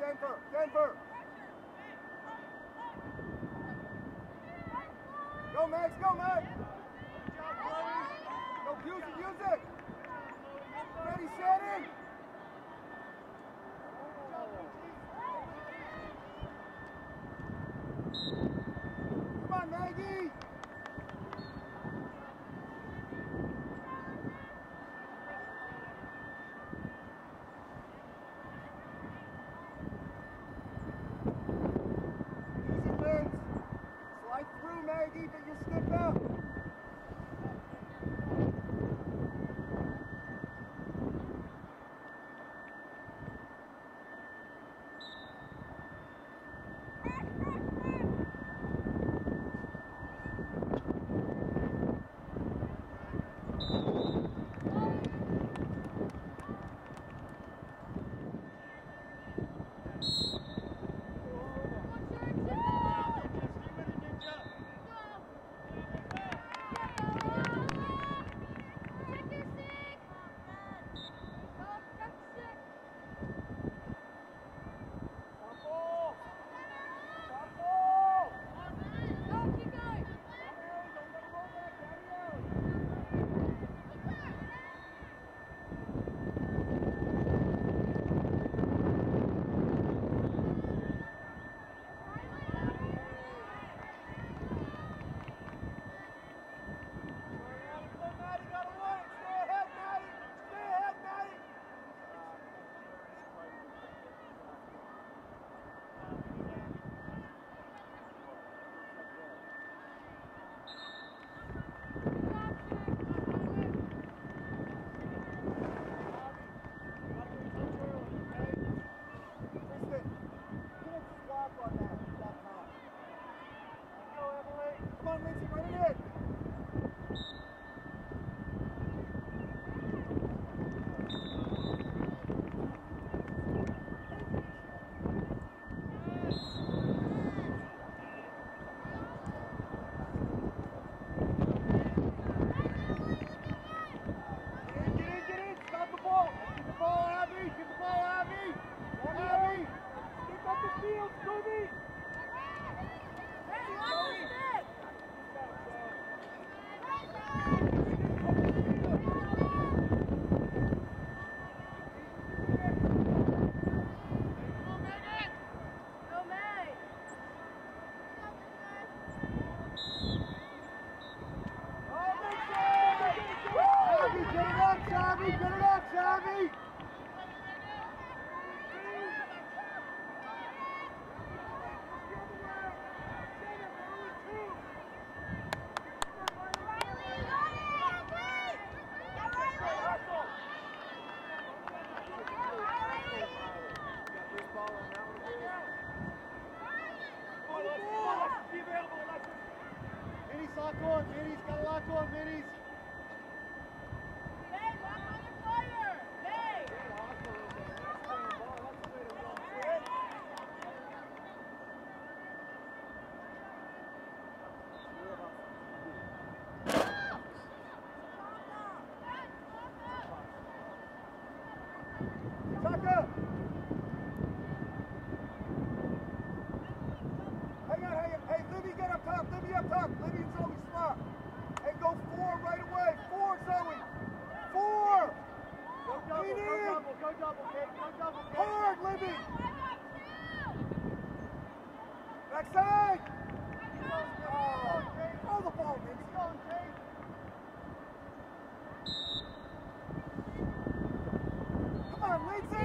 Denver. Denver. Go, Max. Go, Max. Go, use it, use it. Ready, Shannon. Come on, Maggie. Easy wins. Slide through, Maggie,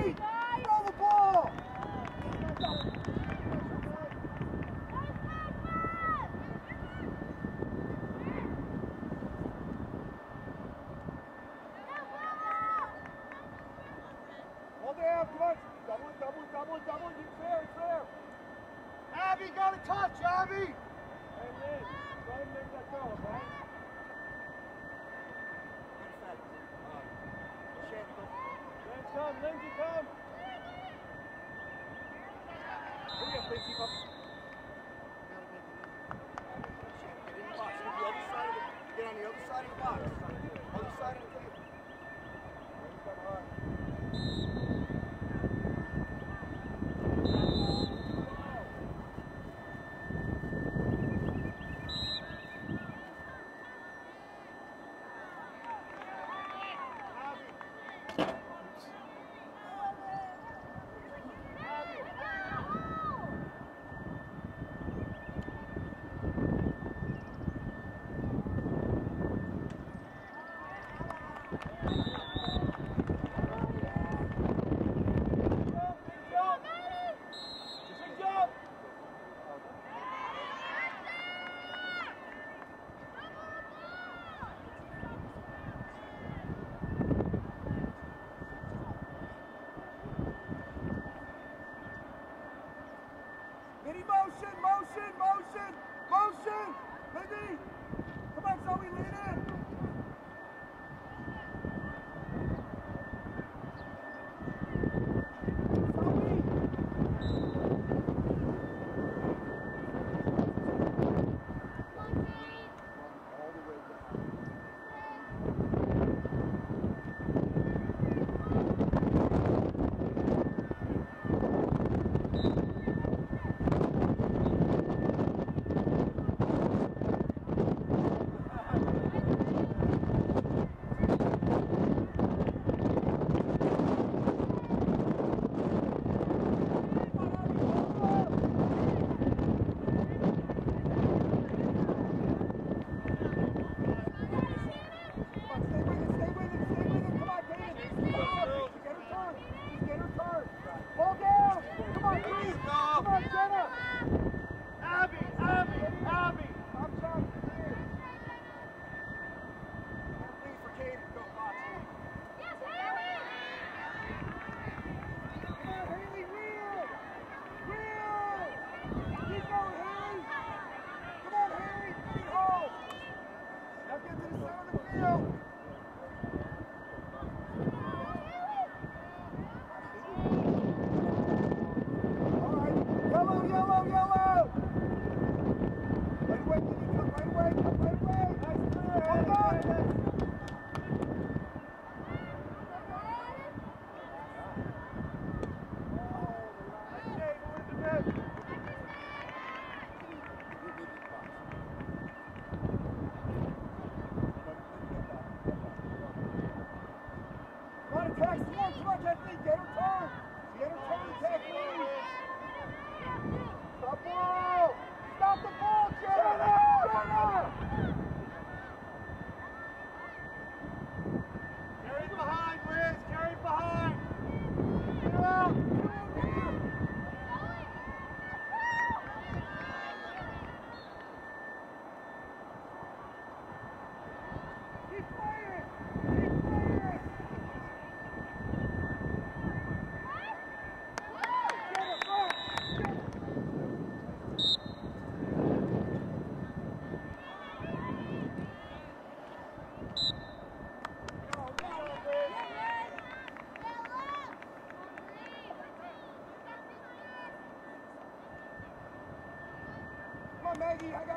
on, Maggie,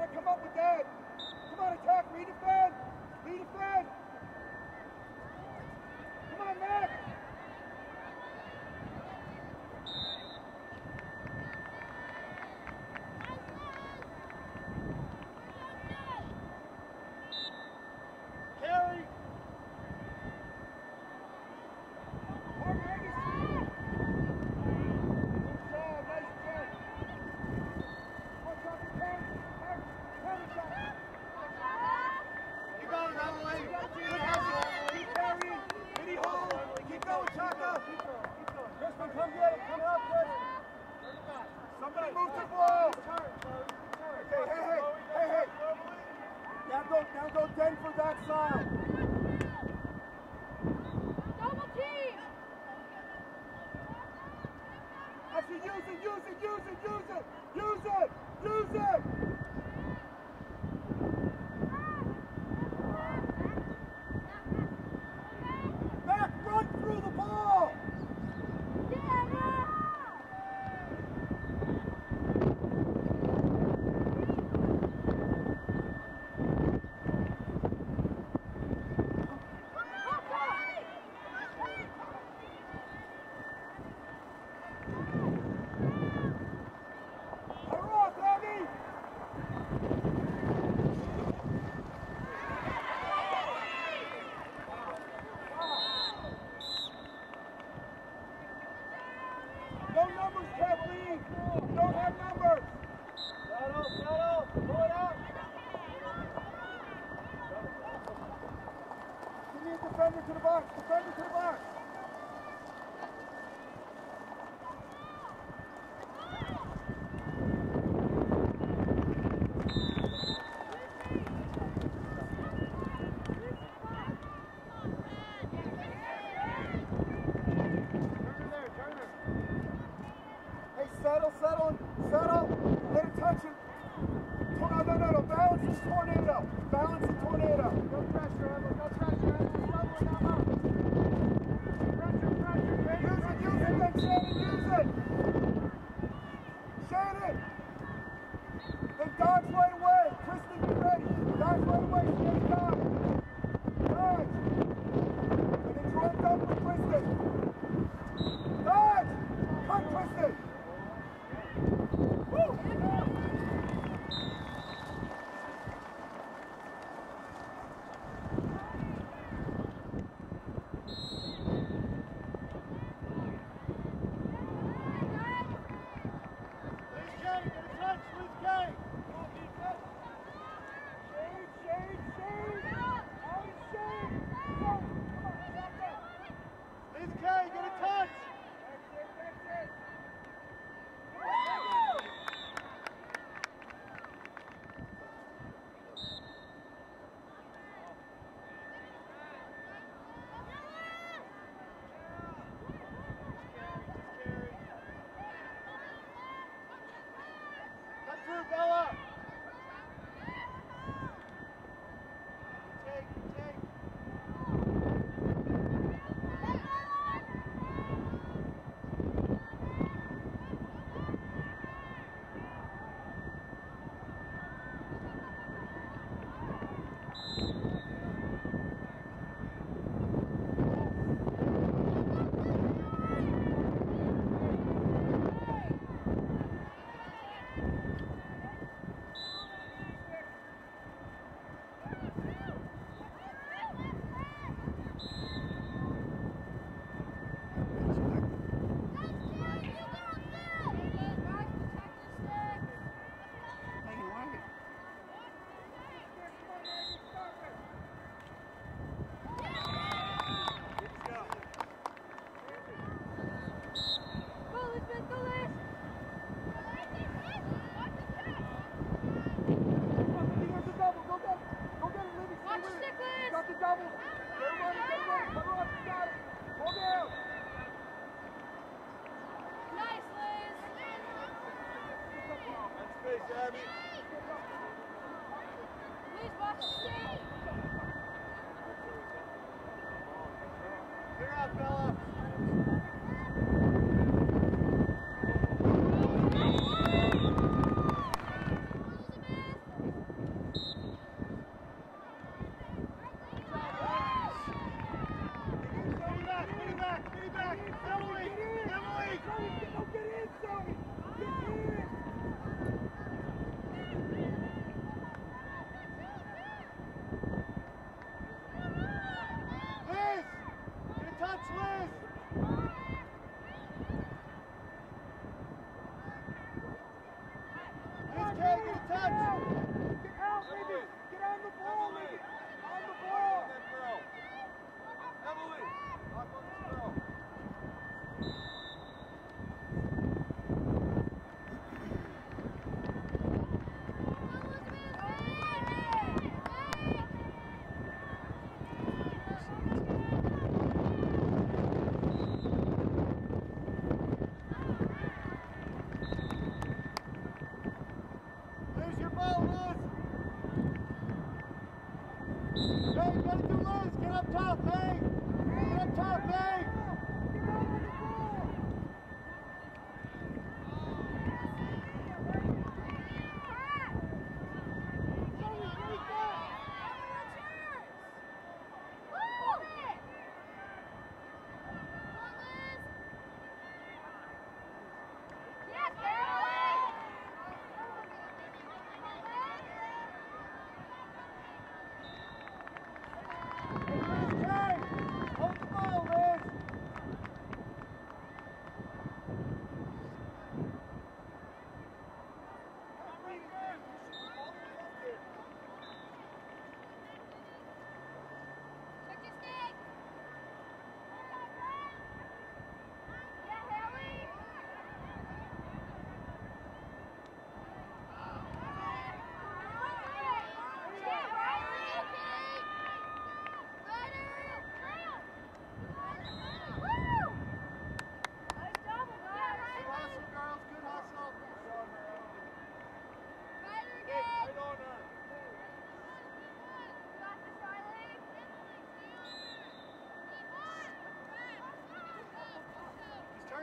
to the box. Defender to the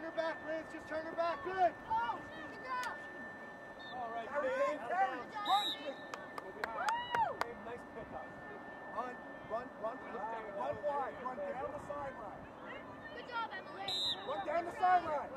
her back, Lance. Just turn her back. Good. Oh, good job. All right, Dave. Run. Nice pickup. Run, run, run. Run wide. Run down the sideline. Good job, Emily. Run down the sideline.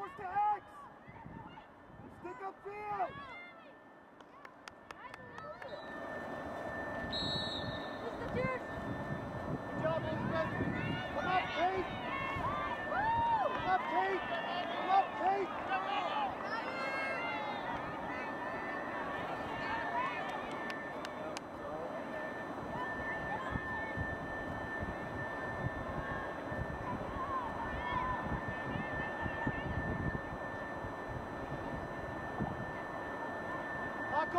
Force the X. Stick up field.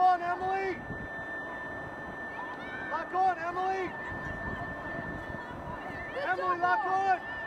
on, Emily! Lock on, Emily! Good Emily, lock on!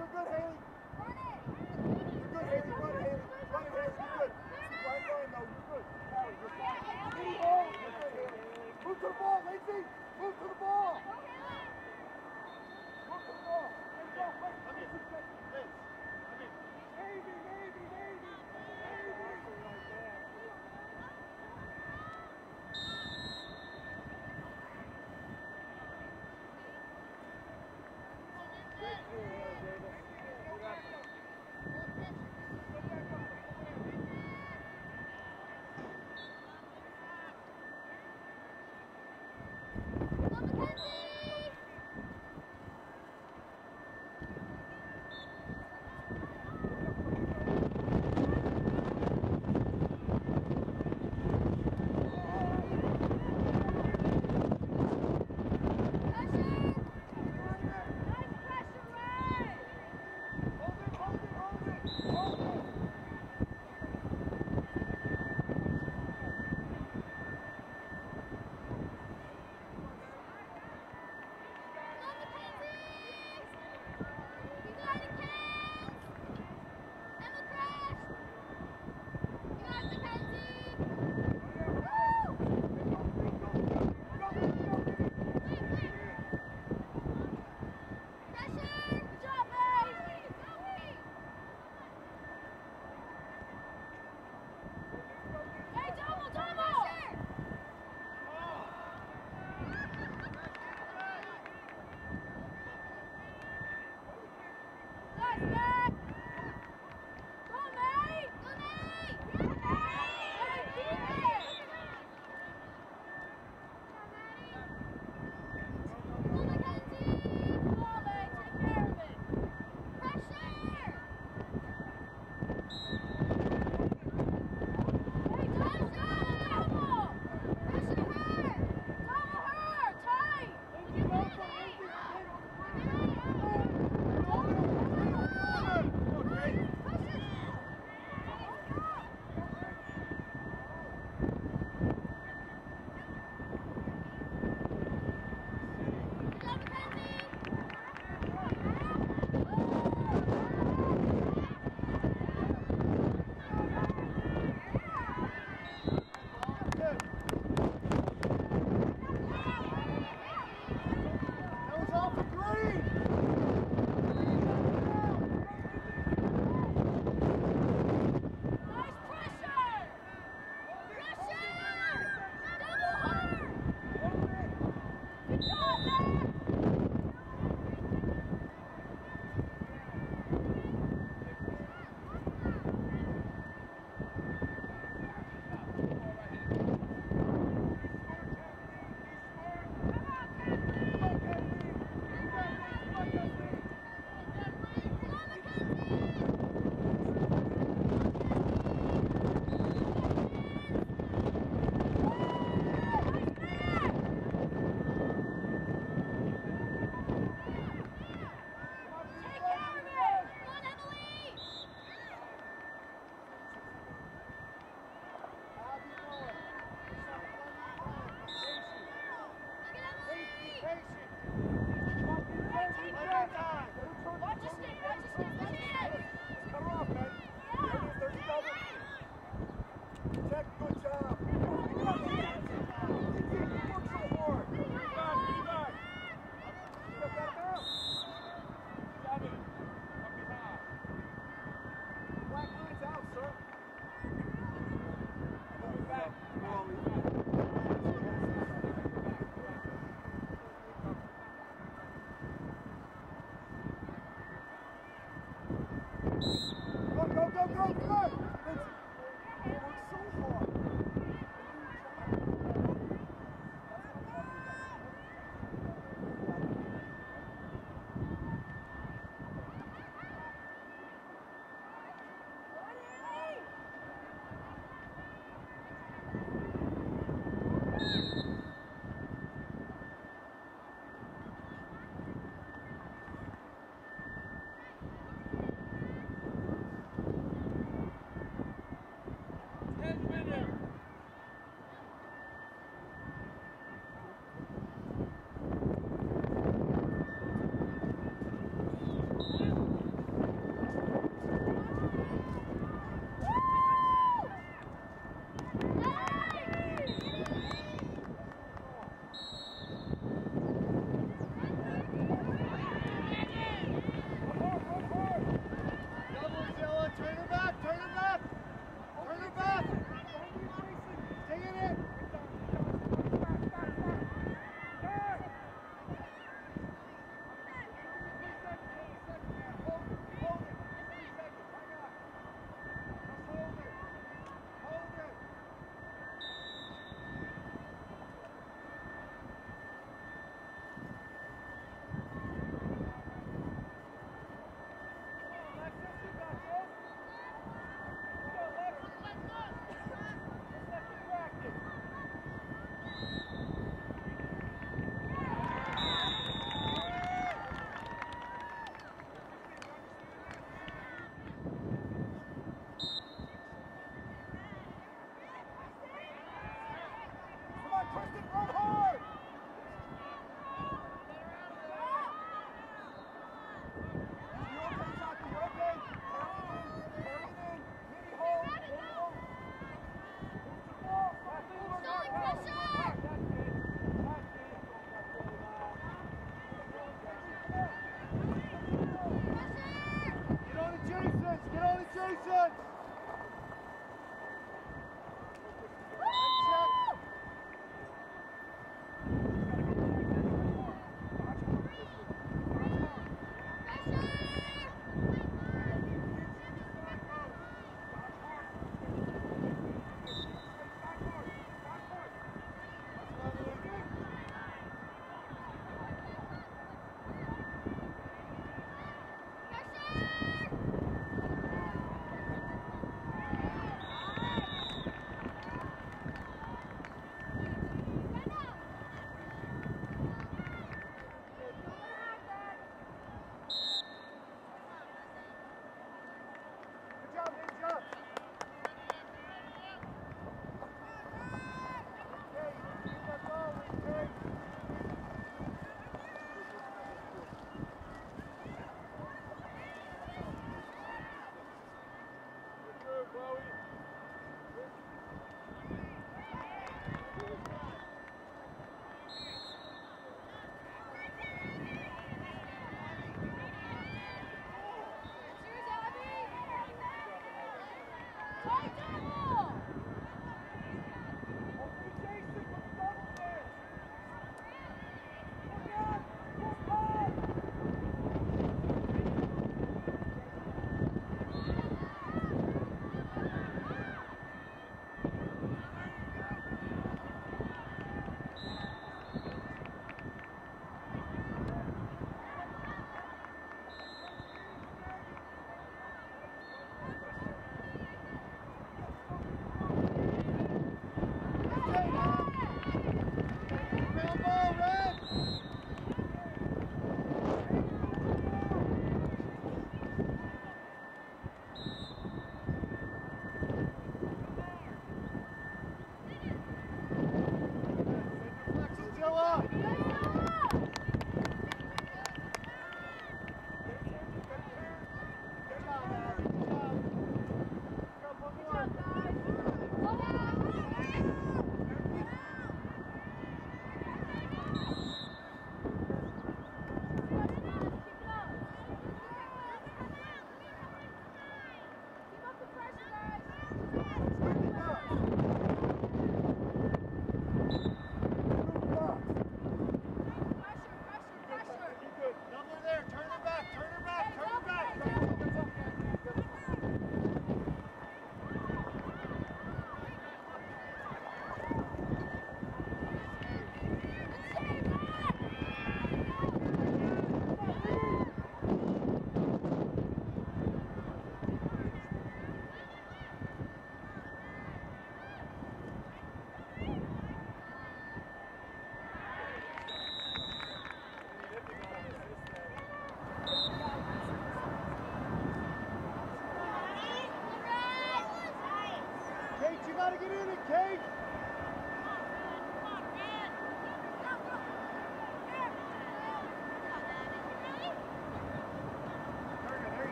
Move to the ball, Lacey. Move to the ball. Go, Haley. Go. Let me see.